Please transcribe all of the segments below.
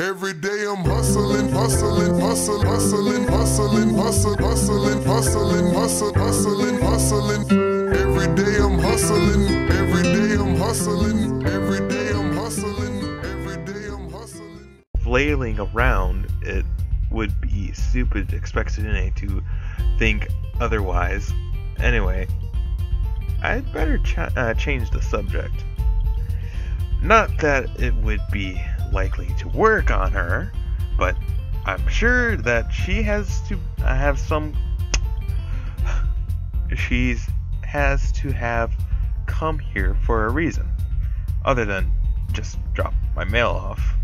Every day I'm hustling, hustling, hustling, hustling, hustling, hustling, hustling, hustling, hustling, hustling, hustling. Every day I'm hustling, every day I'm hustling, every day I'm hustling, every day I'm hustling. flailing around, it would be stupid to expect Shizune to think otherwise. Anyway, I'd better ch- uh, change the subject. Not that it would be likely to work on her, but I'm sure that she has to uh, have some. She's has to have come here for a reason, other than just drop my mail off.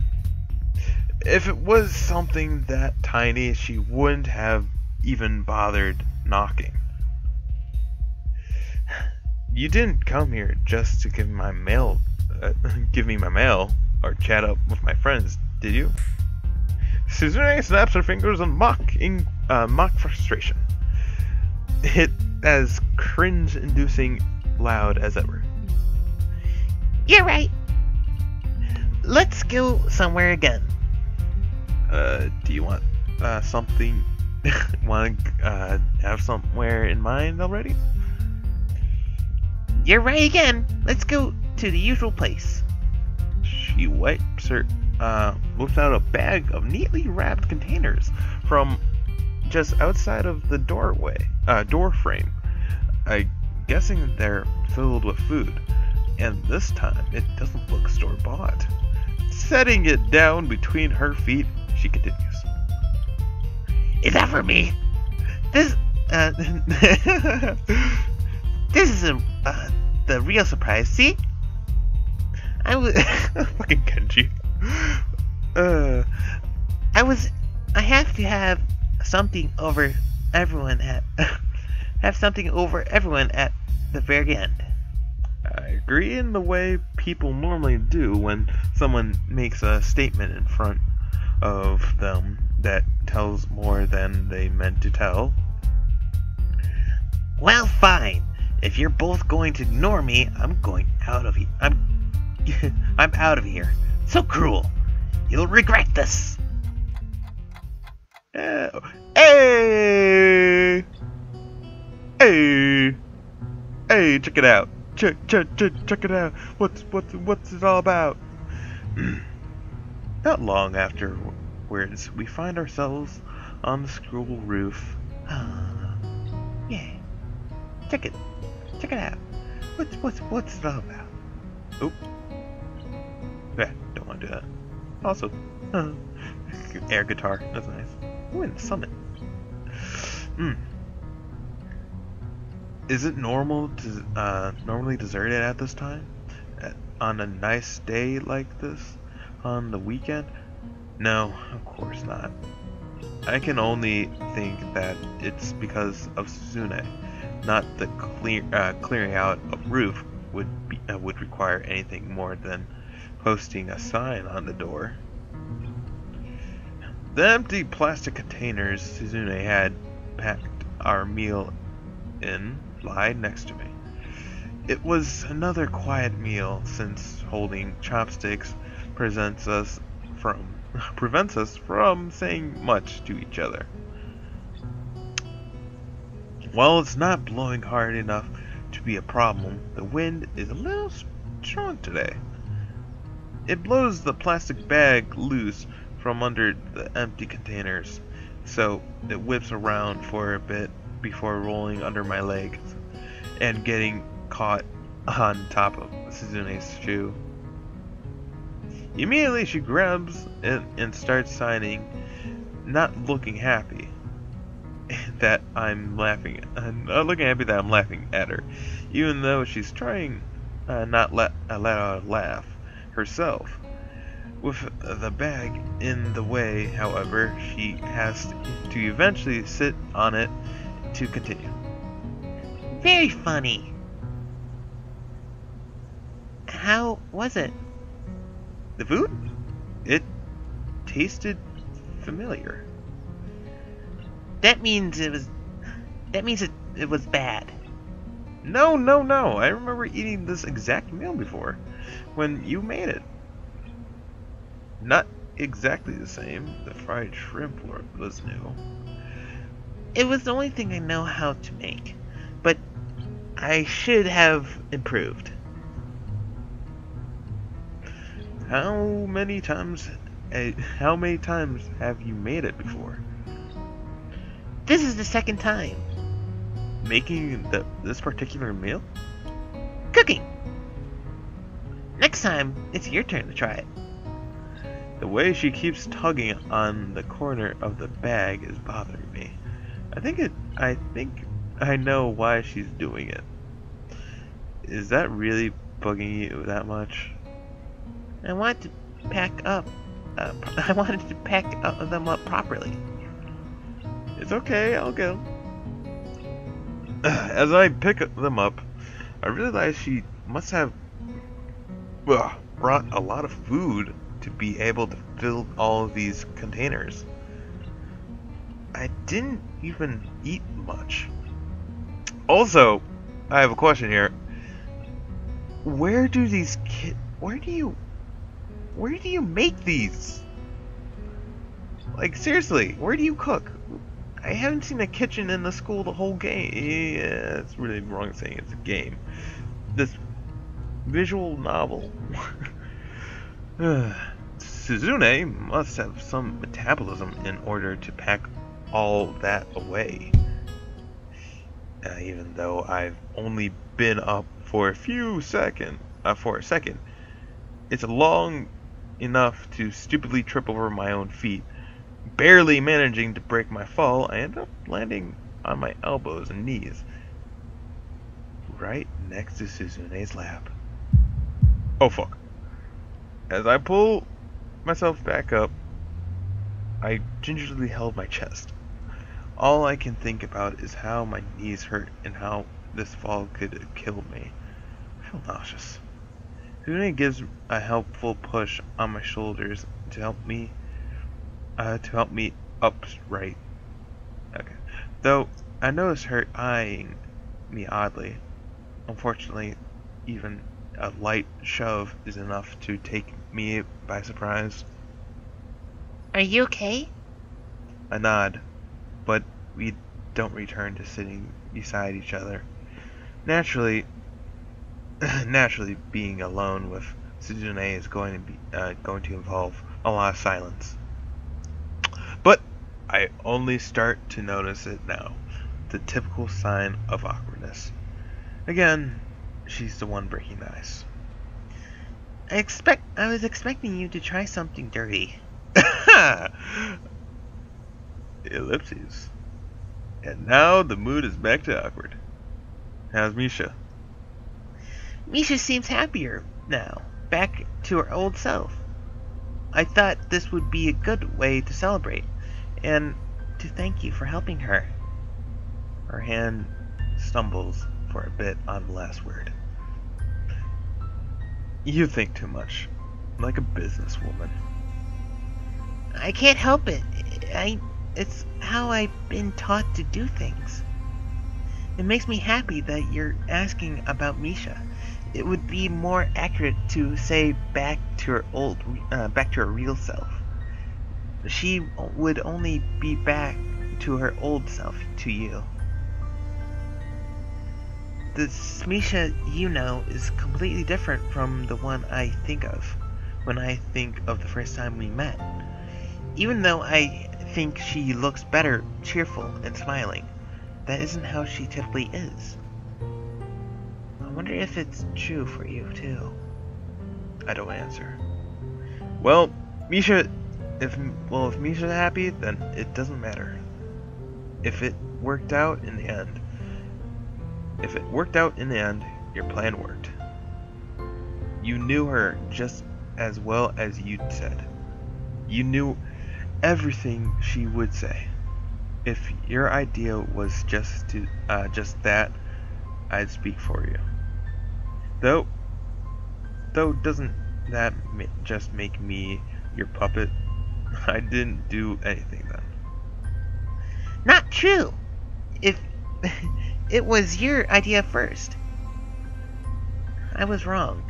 If it was something that tiny, she wouldn't have even bothered knocking. You didn't come here just to give my mail, uh, give me my mail, or chat up with my friends, did you? Shizune snaps her fingers in mock, in, uh, mock frustration. It as cringe-inducing loud as ever. You're right. Let's go somewhere again. Uh, do you want uh, something? want to uh, have somewhere in mind already? You're right again. Let's go to the usual place. She wipes her, uh, out a bag of neatly wrapped containers from just outside of the doorway, uh, door frame. I'm guessing they're filled with food, and this time it doesn't look store bought. Setting it down between her feet, she continues. Is that for me? This, uh, this is a, uh, the real surprise. See, I was, Fucking Kenji. Uh, I was, I have to have something over everyone at, have something over everyone at the very end. I agree in the way people normally do when someone makes a statement in front of them that tells more than they meant to tell. Well, fine. If you're both going to ignore me, I'm going out of here. I'm, I'm out of here. So cruel. You'll regret this. Eh, Hey! Hey! Hey, check it out. Check, check, check, check it out. What's, what's, what's it all about? Not long afterwards, we find ourselves on the school roof. yeah. Check it. Check it out. What's what's what's it all about? Oop. Don't want to do that. Also, air guitar. That's nice. Ooh, in the summit. Hmm. Is it normal to uh, normally deserted at this time? On a nice day like this? On the weekend? No, of course not. I can only think that it's because of Shizune, not the clear uh, clearing out of roof would be uh, would require anything more than posting a sign on the door. The empty plastic containers Shizune had packed our meal in lie next to me. It was another quiet meal since holding chopsticks presents us from prevents us from saying much to each other. While it's not blowing hard enough to be a problem, the wind is a little strong today. It blows the plastic bag loose from under the empty containers, so it whips around for a bit before rolling under my legs and getting caught on top of Shizune's shoe. Immediately she grabs it and starts signing, not looking happy that I'm laughing. Uh, looking happy that I'm laughing at her, even though she's trying uh, not let uh, let out a laugh herself. With the bag in the way, however, she has to eventually sit on it to continue. Very funny. How was it? The food? It tasted familiar. That means it was. That means it, it was bad. No, no, no. I remember eating this exact meal before when you made it. Not exactly the same. The fried shrimp was new. It was the only thing I know how to make, but I should have improved. How many times? eh, How many times have you made it before? This is the second time. Making the, this particular meal? Cooking. Next time, it's your turn to try it. The way she keeps tugging on the corner of the bag is bothering me. I think it. I think I know why she's doing it. Is that really bugging you that much? I wanted to pack up. Uh, I wanted to pack up them up properly. It's okay, I'll go. As I pick them up, I realize she must have brought a lot of food to be able to fill all of these containers. I didn't even eat much. Also, I have a question here. Where do these kid? Where do you? Where do you make these? Like seriously, where do you cook? I haven't seen a kitchen in the school the whole game. Yeah, it's really wrong saying it's a game. This visual novel. Shizune must have some metabolism in order to pack all that away. Uh, even though I've only been up for a few seconds, uh, for a second, it's long enough to stupidly trip over my own feet. Barely managing to break my fall, I end up landing on my elbows and knees, right next to Shizune's lap. Oh fuck. As I pull myself back up, I gingerly held my chest. All I can think about is how my knees hurt and how this fall could killed me. I feel nauseous. Shizune gives a helpful push on my shoulders to help me uh, to help me upright. Okay. Though I notice her eyeing me oddly. Unfortunately, even a light shove is enough to take me by surprise. Are you okay? I nod, but we don't return to sitting beside each other. Naturally, naturally, being alone with Shizune is going to be uh, going to involve a lot of silence. But I only start to notice it now, the typical sign of awkwardness. Again, she's the one breaking the ice. I expect I was expecting you to try something dirty. Ellipses. And now the mood is back to awkward. How's Misha? Misha seems happier now, back to her old self. I thought this would be a good way to celebrate, and to thank you for helping her. Her hand stumbles for a bit on the last word. You think too much, like a businesswoman. I can't help it. I it's how I've been taught to do things. It makes me happy that you're asking about Misha. It would be more accurate to say back to her old, uh, back to her real self. She would only be back to her old self to you. The Misha you know is completely different from the one I think of when I think of the first time we met. Even though I think she looks better, cheerful, and smiling, that isn't how she typically is. I wonder if it's true for you, too. I don't answer. Well, Misha, if well, if Misha's happy, then it doesn't matter. If it worked out in the end, if it worked out in the end, your plan worked. You knew her just as well as you'd said. You knew everything she would say. If your idea was just to uh, just that, I'd speak for you. Though, though, doesn't that just make me your puppet? I didn't do anything then. Not true! If it was your idea first. I was wrong.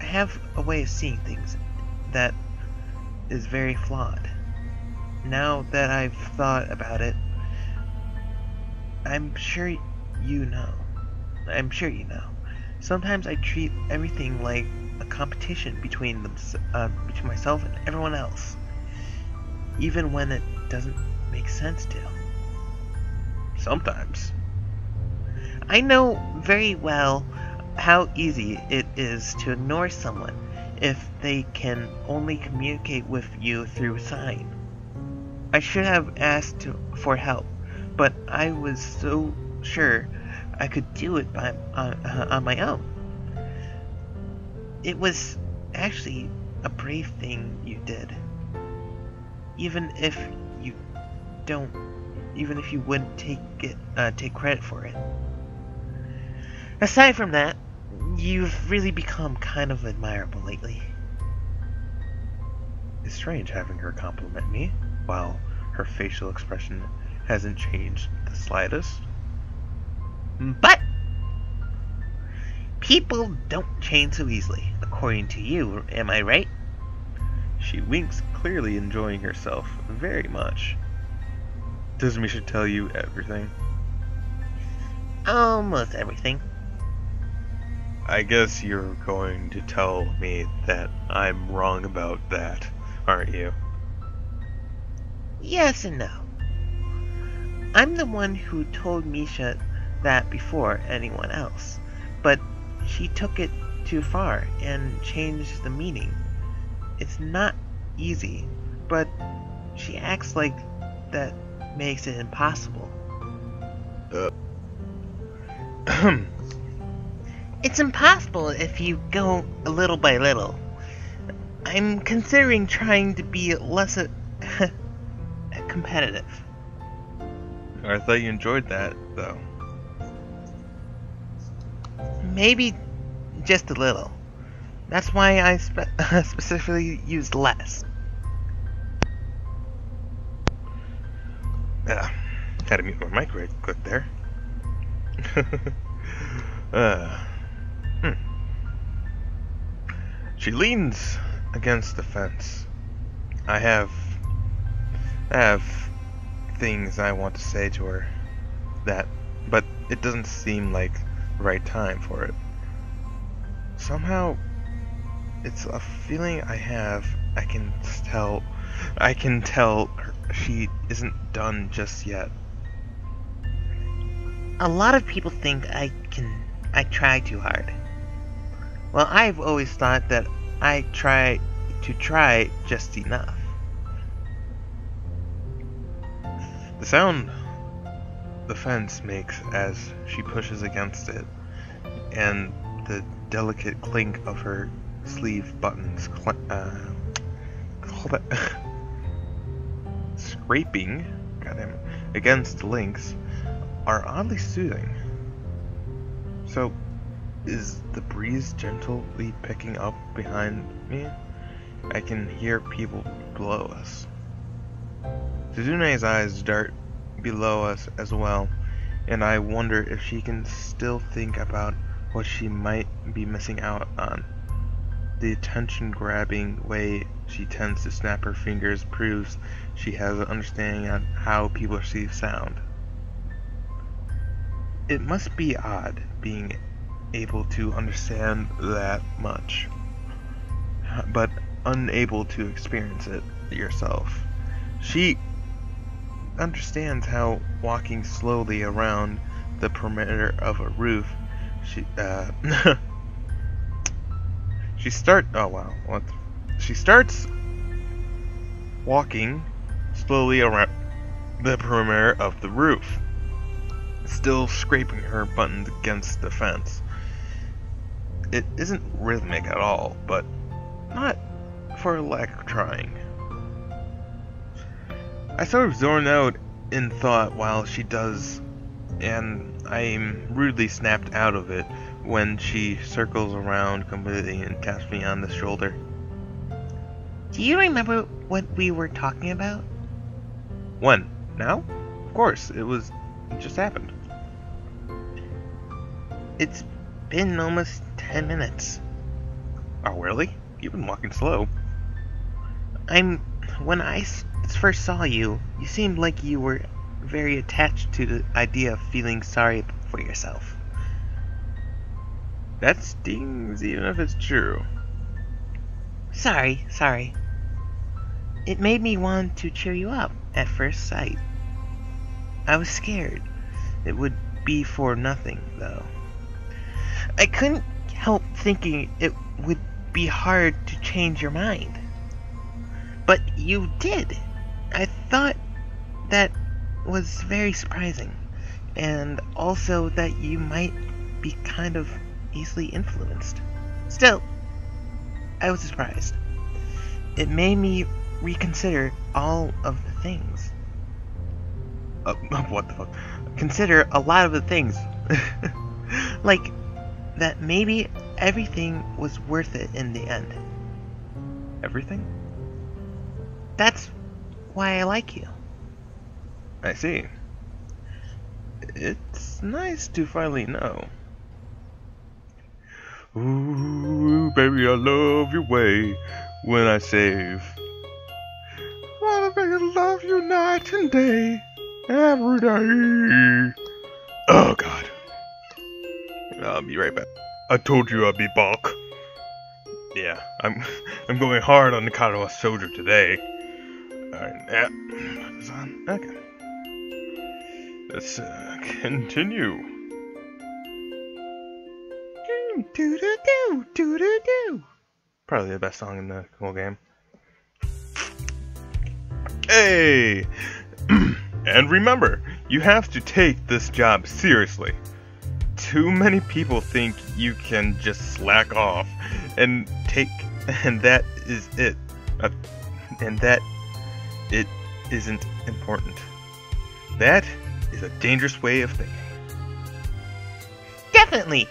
I have a way of seeing things that is very flawed. Now that I've thought about it, I'm sure you know. I'm sure you know. Sometimes I treat everything like a competition between them, uh, between myself and everyone else, even when it doesn't make sense to. Sometimes. I know very well how easy it is to ignore someone if they can only communicate with you through sign. I should have asked for help, but I was so sure I could do it by uh, on my own. It was actually a brave thing you did. Even if you don't, even if you wouldn't take it, uh, take credit for it. Aside from that, you've really become kind of admirable lately. It's strange having her compliment me, while her facial expression hasn't changed the slightest. But people don't change so easily, according to you, am I right? She winks, clearly enjoying herself very much. Does Misha tell you everything? Almost everything. I guess you're going to tell me that I'm wrong about that, aren't you? Yes and no. I'm the one who told Misha that before anyone else, but she took it too far and changed the meaning. It's not easy, but she acts like that makes it impossible. Uh. it's impossible if you go a little by little. I'm considering trying to be less competitive. I thought you enjoyed that, though. Maybe just a little. That's why I spe specifically used less. Had to mute my mic right quick there. uh, hmm. She leans against the fence. I have, I have things I want to say to her, that, but it doesn't seem like the right time for it. Somehow, it's a feeling I have. I can tell, I can tell she isn't done just yet. A lot of people think I can I try too hard. Well, I've always thought that I try to try just enough. The sound the fence makes as she pushes against it, and the delicate clink of her sleeve buttons uh, scraping goddamn, against links are oddly soothing. So, is the breeze gently picking up behind me? I can hear people below us. Shizune's eyes dart below us as well, and I wonder if she can still think about what she might be missing out on. The attention grabbing way she tends to snap her fingers proves she has an understanding on how people perceive sound. It must be odd being able to understand that much, but unable to experience it yourself. She understands how walking slowly around the perimeter of a roof, she uh, she start oh wow what she starts walking slowly around the perimeter of the roof, still scraping her buttons against the fence. It isn't rhythmic at all, but not for lack of trying. I sort of zone out in thought while she does, and I'm rudely snapped out of it when she circles around completely and taps me on the shoulder. Do you remember what we were talking about? When? Now? Of course, it was. It just happened. It's been almost ten minutes. Oh, really? You've been walking slow. I'm. When I s- first saw you, you seemed like you were very attached to the idea of feeling sorry for yourself. That stings even if it's true. Sorry, sorry. It made me want to cheer you up at first sight. I was scared. It would be for nothing, though. I couldn't help thinking it would be hard to change your mind. But you did. I thought that was very surprising. And also that you might be kind of easily influenced. Still, I was surprised. It made me reconsider all of the things. Uh, what the fuck? Consider a lot of the things. like, that maybe everything was worth it in the end. Everything? That's why I like you. I see. It's nice to finally know. Ooh, baby, I love your way when I save. Wanna make love you night and day, every day. Oh, God. I'll be right back. I told you I'd be back. Yeah, I'm I'm going hard on the Katawa Shoujo today. Alright, yeah. Okay. Let's uh, continue. Do do do do do do. Probably the best song in the whole game. Hey! and remember, you have to take this job seriously. Too many people think you can just slack off and take, and that is it. Uh, and that it isn't important. That is a dangerous way of thinking. Definitely.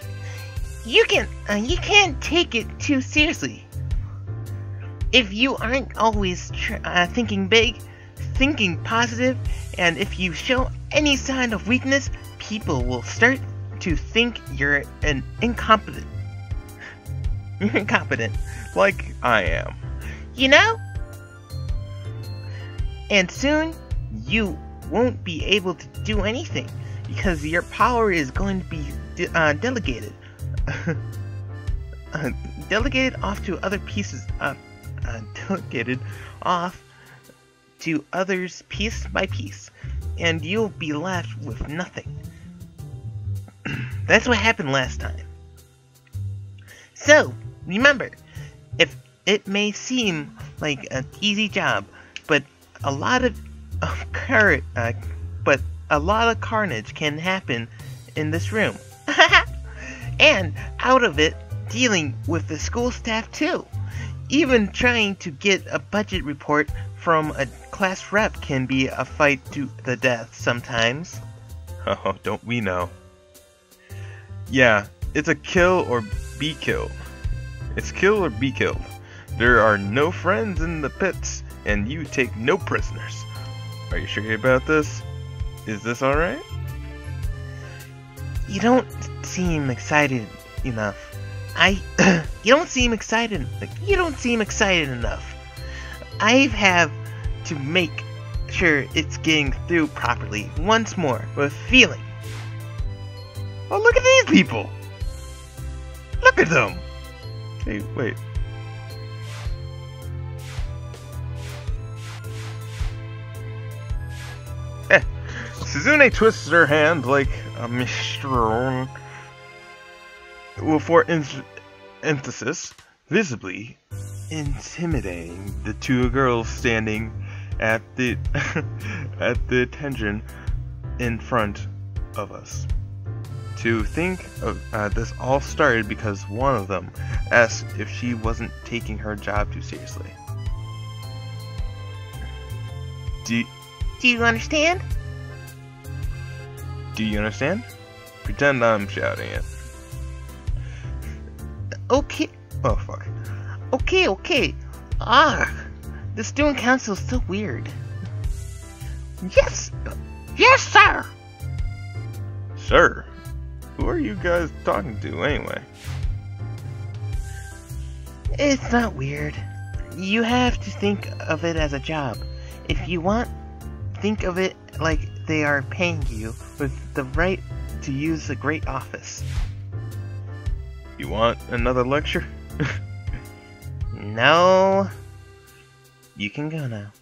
You can uh, you can't take it too seriously. If you aren't always uh, thinking big, thinking positive, and if you show any sign of weakness, people will start to think you're an incompetent. You're incompetent, Like I am. you know? And soon you won't be able to do anything because your power is going to be de- uh, delegated. uh, delegated off to other pieces. Uh, uh, delegated off to others piece by piece, and you'll be left with nothing. That's what happened last time. So, remember, if it may seem like an easy job, but a lot of, of car- uh, but a lot of carnage can happen in this room. and out of it, dealing with the school staff too. Even trying to get a budget report from a class rep can be a fight to the death sometimes. Oh, don't we know? Yeah, it's a kill or be killed. It's kill or be killed. There are no friends in the pits, and you take no prisoners. Are you sure about this? Is this alright? You don't seem excited enough. I you don't seem excited. You don't seem excited enough. I have to make sure it's getting through properly once more with feeling. Oh, look at these people! Look at them! Hey, wait. Eh, Shizune twists her hand like a mistron well, for em- emphasis, visibly intimidating the two girls standing at the at the attention in front of us. To think of uh, this all started because one of them asked if she wasn't taking her job too seriously. Do Do you understand? do you understand? Pretend I'm shouting it. Okay, Oh fuck. okay, okay. Ah, the student council is so weird. Yes, yes, sir. Sir, who are you guys talking to anyway? It's not weird. You have to think of it as a job. If you want, think of it like they are paying you with the right to use the great office. You want another lecture? No. You can go now.